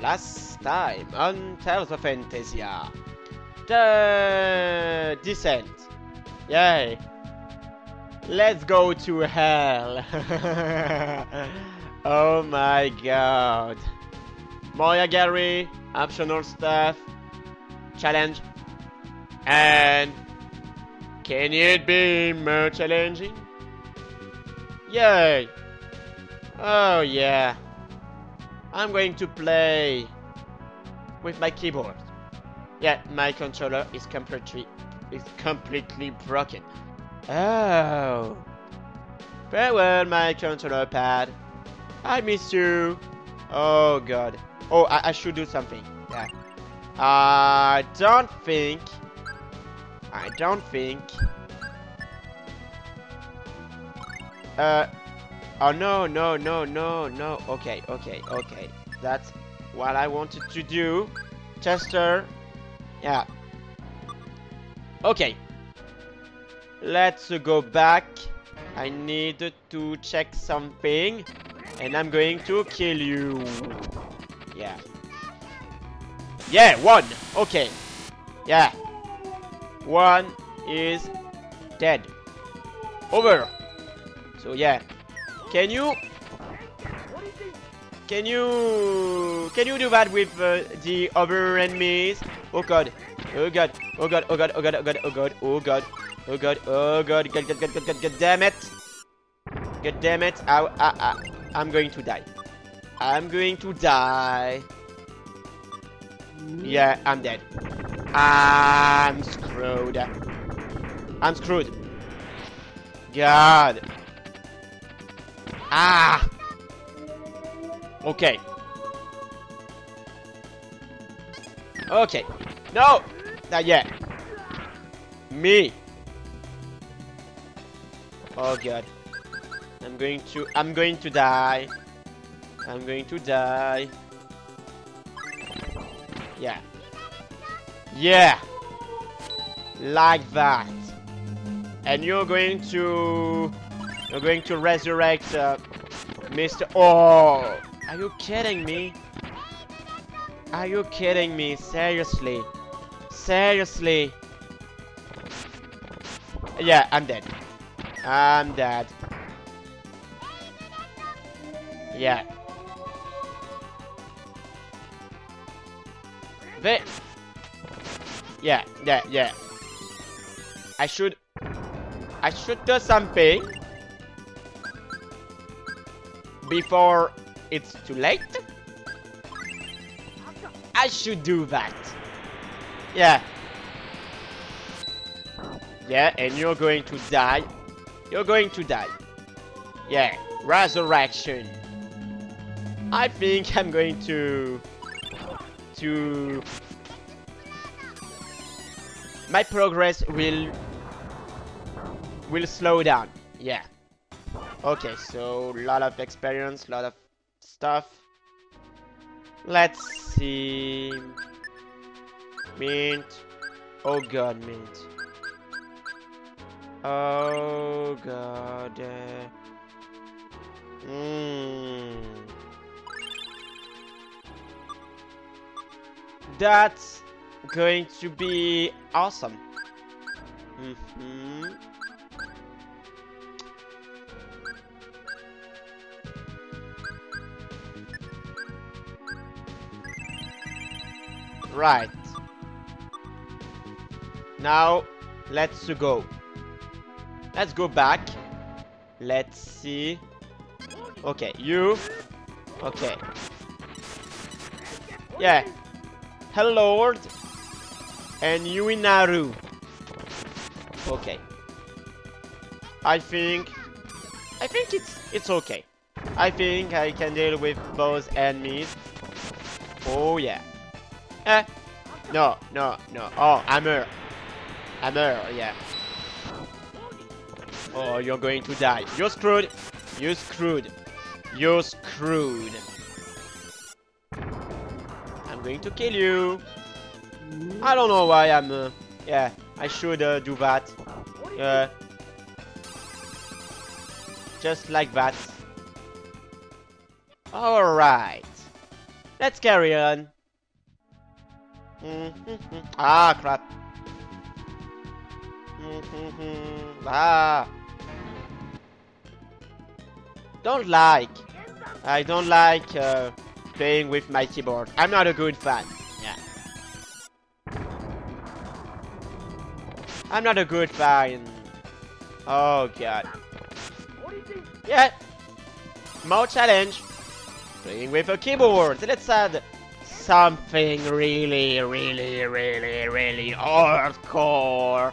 last time on Tales of Phantasia. The Descent. Yay. Let's go to hell. oh my god. Moria Gallery, optional stuff, challenge, and can it be more challenging? Yay! Oh yeah. I'm going to play with my keyboard. Yeah, my controller is completely is completely broken. Oh. Farewell, my controller pad. I miss you. Oh god. Oh, I, I should do something. Yeah. I don't think. I don't think. Uh. Oh no, no, no, no, no. Okay, okay, okay. That's what I wanted to do. Chester. Yeah. Okay. Let's go back. I need to check something. And I'm going to kill you. Yeah. Yeah, one. Okay. Yeah. One is dead. Over. So yeah. Can you... Can you... Can you do that with uh, the other enemies? Oh god. Oh god. Oh god. Oh god. Oh god. Oh god. Oh god. Oh god. Oh god. Oh god. God, god, god, god, god, god damn it. God damn it. Ow, ah, ah. I'm going to die. I'm going to die. Yeah, I'm dead. I'm screwed. I'm screwed. God. Ah! Okay. Okay. No! Not yet. Me. Oh god. I'm going to I'm going to die. I'm going to die. Yeah. Yeah. Like that. And you're going to you're going to resurrect uh, Mr. Oh! Are you kidding me? Are you kidding me? Seriously? Seriously? Yeah, I'm dead. I'm dead. Yeah. They... Yeah, yeah, yeah. I should... I should do something before it's too late. I should do that. Yeah. Yeah, and you're going to die. You're going to die. Yeah, resurrection. I think I'm going to... To... My progress will... Will slow down. Yeah. Okay, so a lot of experience, lot of stuff. Let's see. Mint. Oh god, mint. Oh god. Mm. That's going to be awesome. Mm -hmm. Right. Now, let's go. Let's go back. Let's see. Okay, you. Okay. Yeah. Hello, Lord. And you, Yuinaru. Okay. I think... I think it's it's okay. I think I can deal with those enemies. Oh, yeah. Eh. No, no, no. Oh, hammer. Hammer, yeah. Oh, you're going to die. You're screwed. You're screwed. You're screwed. I'm going to kill you. I don't know why I'm... Uh, yeah, I should uh, do that. Uh, just like that. Alright. Let's carry on. Mm-hmm. ah, crap. Mm-hmm. ah. Don't like. I don't like uh, playing with my keyboard. I'm not a good fan. Yeah. I'm not a good fan. Oh god. Yeah. More challenge. Playing with a keyboard. Let's add something really, really, really, really hardcore.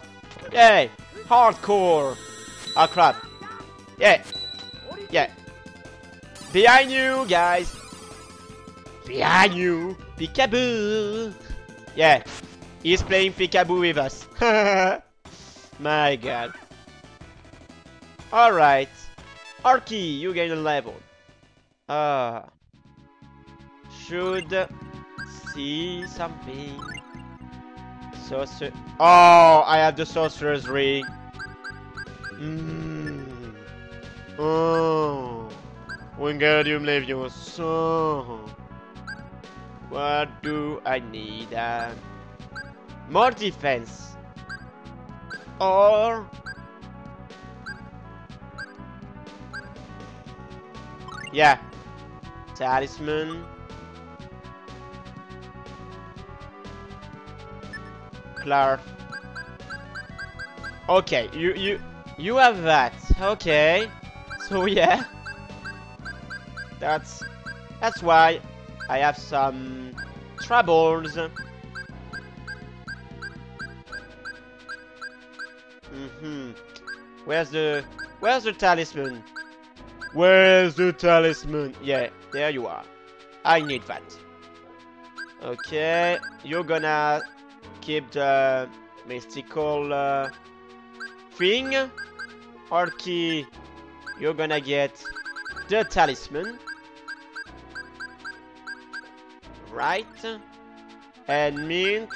Yay! Hardcore! Oh crap. Yeah. Yeah. Behind you, guys. Behind you. Peekaboo. Yeah. He's playing peekaboo with us. My god. Alright. Arky, you gain a level. Uh, should see something. Sorcerer. Oh, I have the sorcerer's ring. Mmm. Oh. Wingardium Leviosa. What do I need? Uh, more defense. Or... Yeah. Talisman. Clark. Okay, you you you have that. Okay. So yeah. That's that's why I have some troubles. Mm-hmm. Where's the where's the talisman? Where's the talisman? Yeah, there you are. I need that. Okay, you're gonna keep the mystical uh, thing. Arky, you're gonna get the talisman. Right. And mint.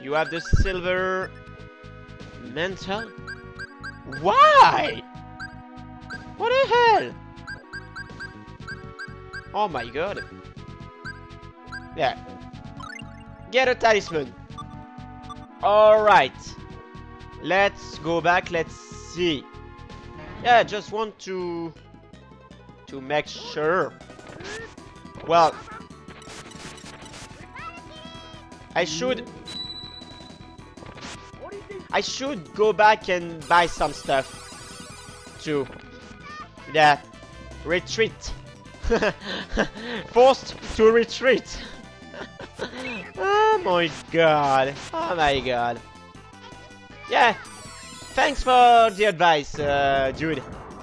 You have the silver mantle. Why? What the hell? Oh my god. Yeah, Get a talisman. Alright. Let's go back. Let's see. Yeah, I just want to... To make sure. Well... I should... I should go back and buy some stuff. To... Yeah. Retreat. Forced to retreat. Oh my god. Oh my god. Yeah. Thanks for the advice, uh, Jude.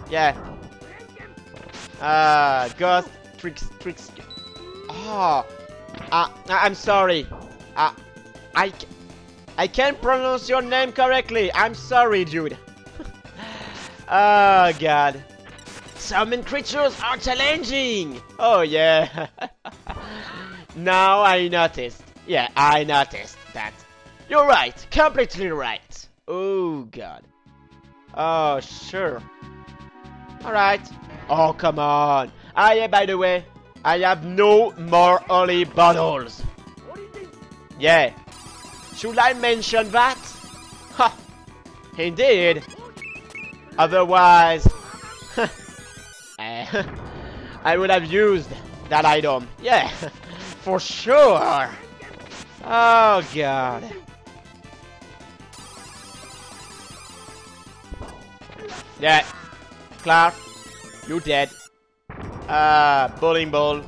Yeah. Ah, uh, Ghost Tricks Tricks. Oh. Uh, I'm sorry. Uh, I I can't pronounce your name correctly. I'm sorry, Jude. oh god. Summon creatures are challenging. Oh yeah. Now I noticed. Yeah, I noticed that. You're right. Completely right. Oh, God. Oh, sure. Alright. Oh, come on. I, yeah by the way, I have no more holy bottles. Yeah. Should I mention that? Ha! Indeed. Otherwise, eh, I would have used that item. Yeah for sure. Oh, God. Yeah. Clark, you're dead. Ah, uh, bowling ball.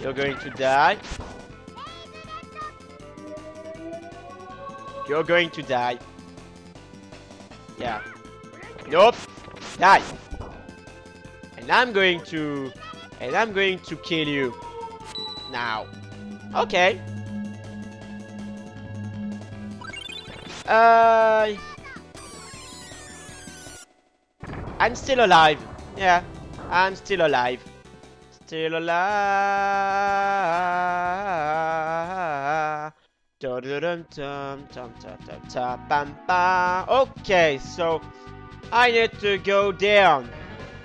You're going to die. You're going to die. Yeah. Nope. Die. And I'm going to... And I'm going to kill you now. Okay. Uh... I'm still alive. Yeah, I'm still alive. Still alive. Okay, so I need to go down.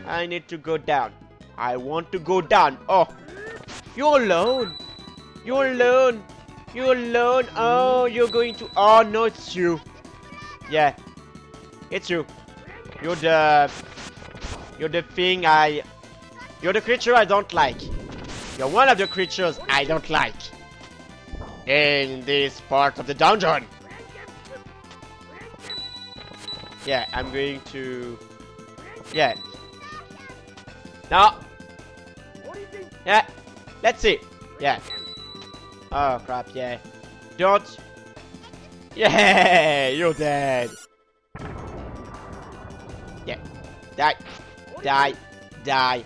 I need to go down. I want to go down. Oh, you're alone. You're alone. You're alone. Oh, you're going to. Oh no, it's you. Yeah, it's you. You're the. You're the thing I. You're the creature I don't like. You're one of the creatures I don't like. In this part of the dungeon. Yeah, I'm going to... Yeah. No! Yeah, let's see. Yeah. Oh, crap, yeah. Don't... Yeah, you're dead. Yeah. Die. Die. Die.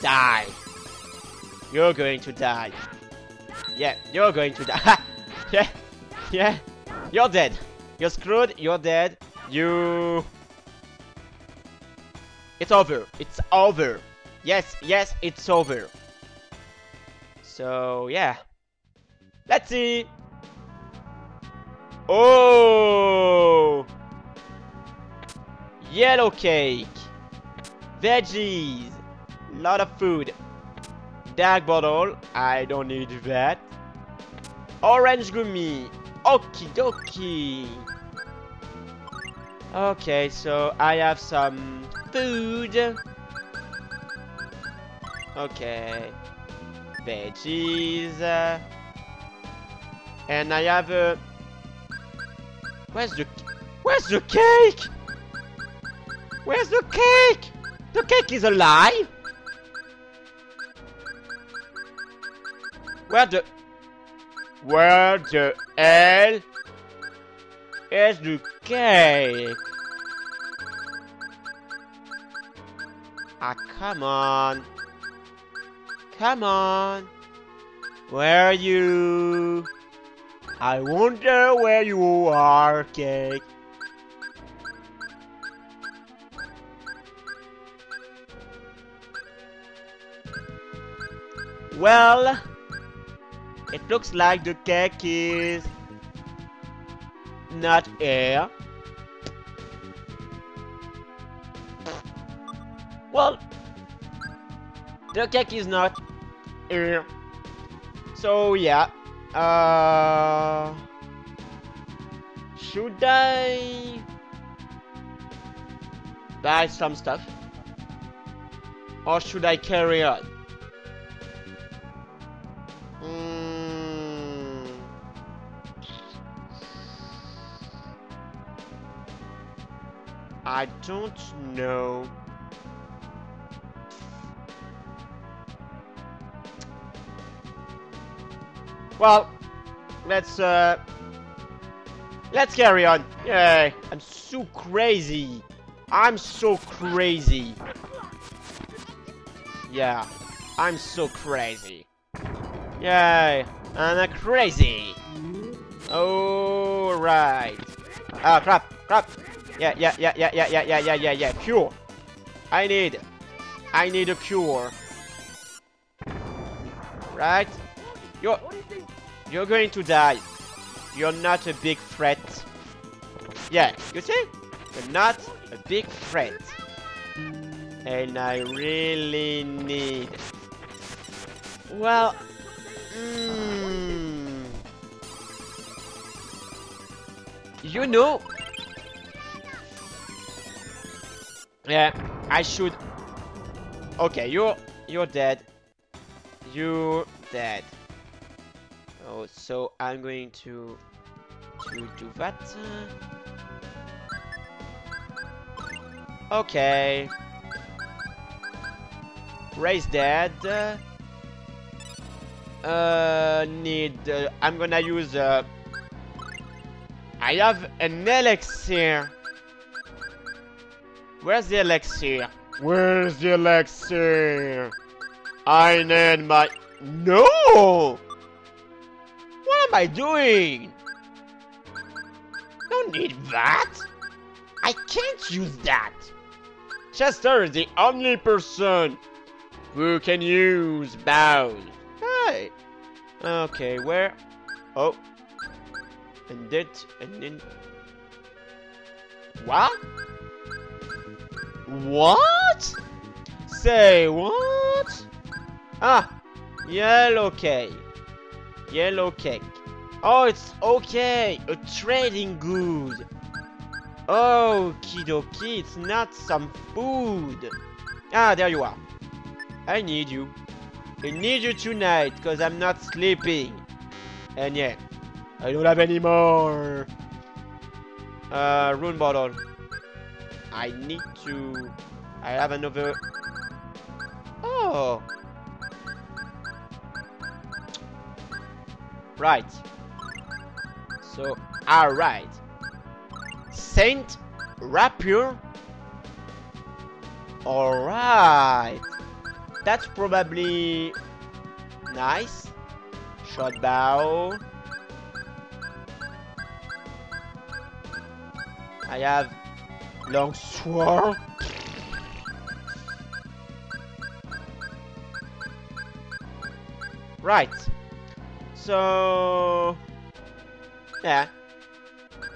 Die. You're going to die. Yeah, you're going to die. yeah. Yeah. You're dead. You're screwed. You're dead. You... It's over. It's over. Yes, yes, it's over. So, yeah. Let's see. Oh! Yellow cake. Veggies. Lot of food. Dark bottle. I don't need that. Orange gummy. Okie dokie. Okay, so I have some food. Okay. Veggies. And I have a... Where's the... Where's the cake? Where's the cake? The cake is alive? Where the... Where the hell is the cake? Ah, come on. Come on. Where are you? I wonder where you are, cake. Well, it looks like the cake is not air. Well, the cake is not air. So yeah, uh, should I buy some stuff? Or should I carry on? Mm. I don't know. Well, let's uh let's carry on. Yay! I'm so crazy. I'm so crazy. Yeah, I'm so crazy. Yay! I'm crazy. All right. Ah, crap, crap. Yeah, yeah, yeah, yeah, yeah, yeah, yeah, yeah, yeah, yeah. Cure. I need. I need a cure. Right? You're. You're going to die. You're not a big threat. Yeah, you see? You're not a big threat. And I really need... Well... Mm, you know... Yeah, I should... Okay, you're... You're dead. You're dead. Oh, so I'm going to to do that. Okay. Raise dead. Uh, need. Uh, I'm gonna use. Uh, I have an elixir. Where's the elixir? Where's the elixir? I need my. No! Am I doing? Don't need that. I can't use that. Chester is the only person who can use bows. Hey. Okay, where? Oh. And that, and then... What? What? Say what? Ah, yellow cake. Yellow cake. Oh, it's okay. A trading good. Okie dokie, it's not some food. Ah, there you are. I need you. I need you tonight, because I'm not sleeping. And yeah, I don't have any more. Uh, rune bottle. I need to... I have another... Oh! Right. So, alright. Saint Rapier? Alright. That's probably... Nice. Short bow. I have long sword. Right. So yeah.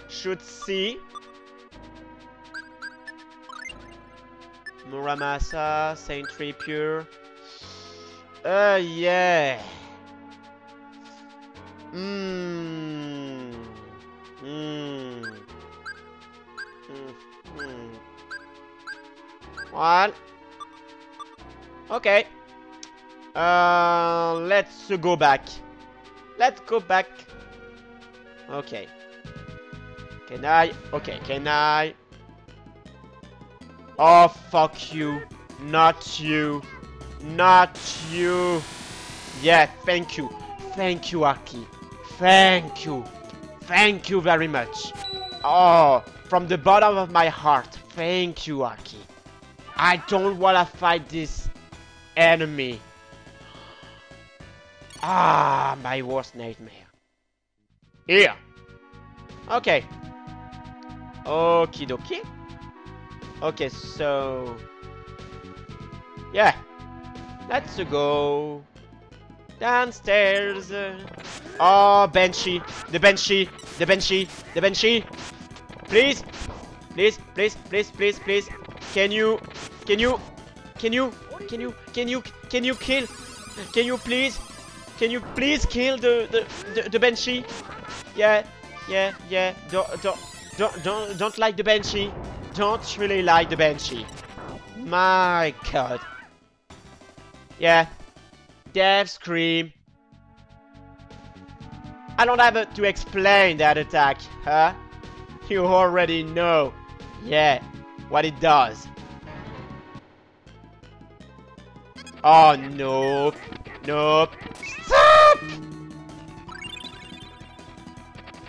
Should see. Muramasa, Saint Rapier. Uh yeah. Mmm. Mmm. Hmm. What? Okay. Uh, let's go back. Let's go back. Okay. Can I? Okay, can I? Oh, fuck you. Not you. Not you. Yeah, thank you. Thank you, Aki. Thank you. Thank you very much. Oh, from the bottom of my heart, thank you, Aki. I don't wanna fight this enemy. Ah, my worst nightmare. Here. Okay. Okie dokie. Okay, so... Yeah. Let's go downstairs. Oh, Banshee. The Banshee. The Banshee. The Banshee. Please. Please, please, please, please, please. Can you, can you, can you, can you, can you, can you kill? Can you please? Can you please kill the, the, the, the Banshee? Yeah, yeah, yeah. Don't, don't, don't, don't, don't like the Banshee. Don't really like the Banshee. My god. Yeah. Death Scream. I don't have to explain that attack, huh? You already know. Yeah, what it does. Oh, nope. Nope. Stop!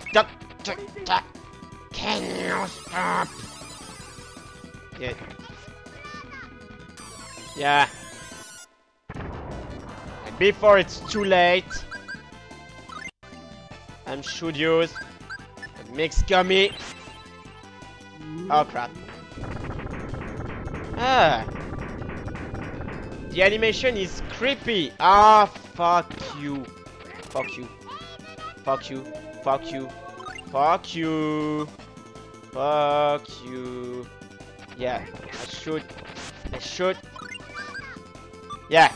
Stop! Stop! Can you stop? Yeah. Yeah. And before it's too late, I should use a mix gummy. Oh crap. Ah. The animation is creepy. Ah, fuck you. Fuck you. Fuck you. Fuck you. Fuck you. Fuck you. Yeah, I should. I should. Yeah.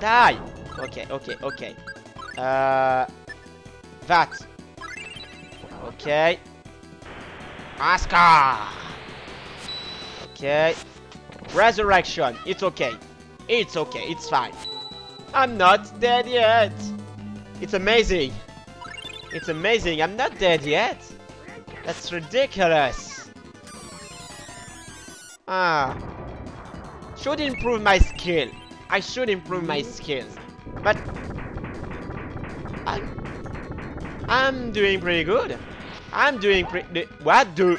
Die. Okay, okay, okay. Uh, that. Okay. Aska. Okay. Resurrection. It's okay. It's okay. It's fine. I'm not dead yet. It's amazing. It's amazing. I'm not dead yet. That's ridiculous. Ah. Should improve my skill. I should improve my skills. But I'm I'm doing pretty good. I'm doing pretty what do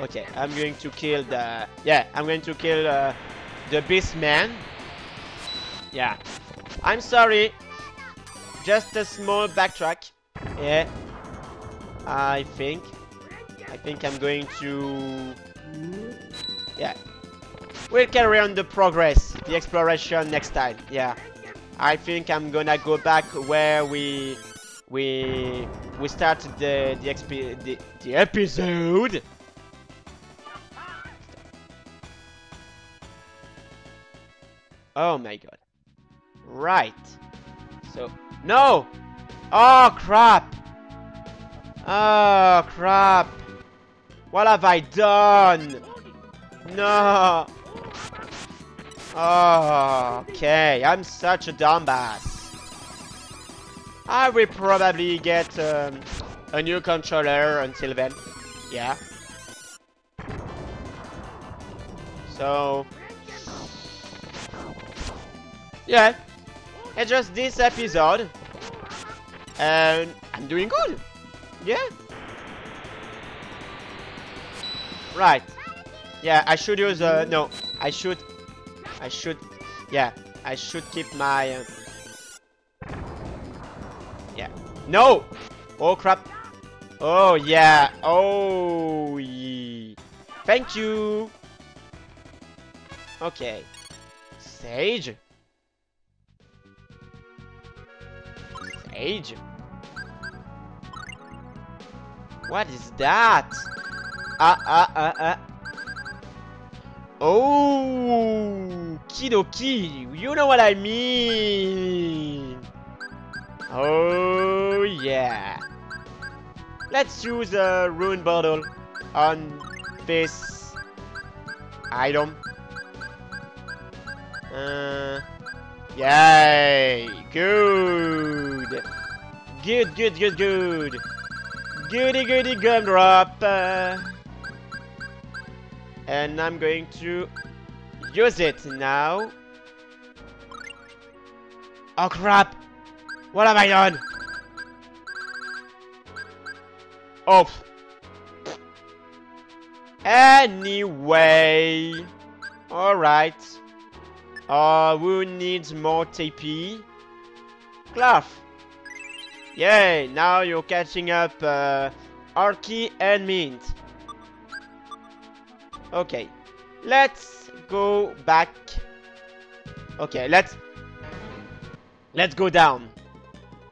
Okay, I'm going to kill the yeah, I'm going to kill uh, the beast man. Yeah. I'm sorry. Just a small backtrack. Yeah. I think. I think I'm going to Yeah. We'll carry on the progress, the exploration next time. Yeah. I think I'm gonna go back where we we we started the the, the, the episode. Oh my god. Right. So, no! Oh crap! Oh crap! What have I done? No! Oh, okay, I'm such a dumbass. I will probably get um, a new controller until then. Yeah. So... Yeah. It's just this episode. And I'm doing good. Yeah. Right. Yeah, I should use, uh, no, I should, I should, yeah, I should keep my, uh, yeah. No! Oh, crap. Oh, yeah. Oh, yeah. Thank you. Okay. Sage. Sage. What is that? Ah, ah, ah, ah. Oh, Kidoki, you know what I mean. Oh, yeah. Let's use a rune bottle on this item. Uh, yay! Good! Good, good, good, good! Goody, goody, gumdrop! And I'm going to use it now. Oh crap! What have I done? Oh. Anyway. Alright. Uh, who needs more TP? Cloth. Yay, now you're catching up uh, Arky and Mint. Okay. Let's go back. Okay, let's... Let's go down.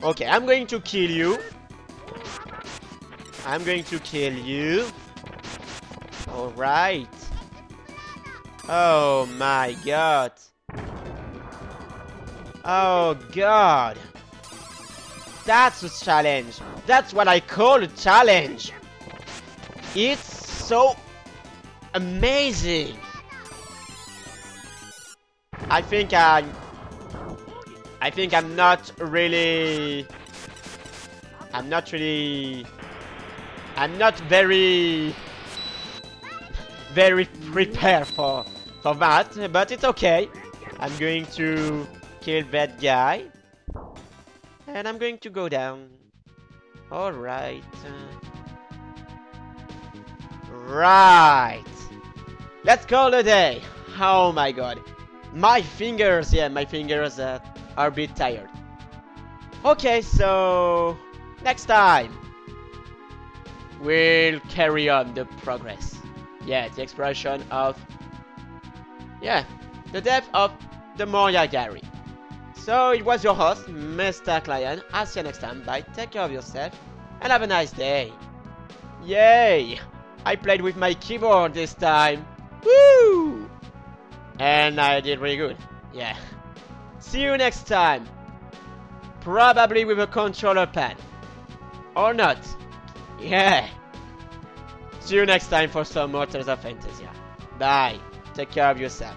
Okay, I'm going to kill you. I'm going to kill you. Alright. Oh my god. Oh god. That's a challenge. That's what I call a challenge. It's so amazing. I think I'm... I think I'm not really... I'm not really... I'm not very... Very prepared for, for that, but it's okay. I'm going to kill that guy. And I'm going to go down. Alright. Right. Let's call a day. Oh my god. My fingers, yeah, my fingers uh, are a bit tired. Okay, so next time we'll carry on the progress. Yeah, the exploration of yeah, the depth of the Moria Gallery. So it was your host, Mr. Client. I'll see you next time. Bye. Take care of yourself and have a nice day. Yay! I played with my keyboard this time. Woo! And I did really good. Yeah. See you next time. Probably with a controller pad. Or not. Yeah. See you next time for some more Tales of Phantasia. Bye. Take care of yourself.